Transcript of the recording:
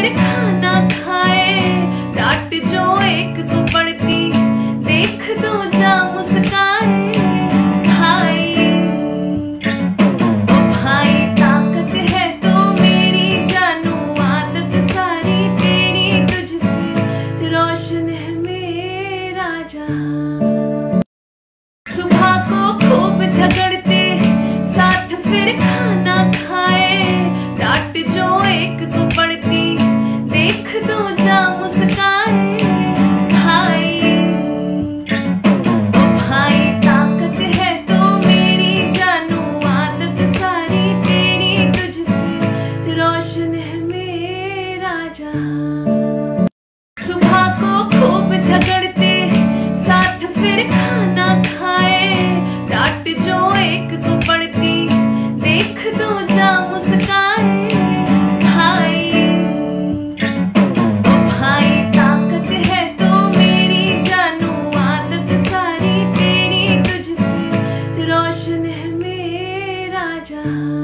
फिर खाना खाए, डांट जो एक को पड़ती, देख दो जा मुस्काए। भाई भाई, ताकत है तो मेरी जानू आदत सारी, तेरी तुझसे रोशन है मेरा जहाँ सुबह को खूब झगड़ते, साथ फिर खाना खाए मेरा सुबह को खूब झगड़ते, साथ फिर खाना खाए। डांट जो एक को पड़ती, देख दो जा मुस्काए। भाई, ओ भाई, ताकत है तो मेरी जानू आदत सारी तेरी। तुझसे रोशन है मेरा जहाँ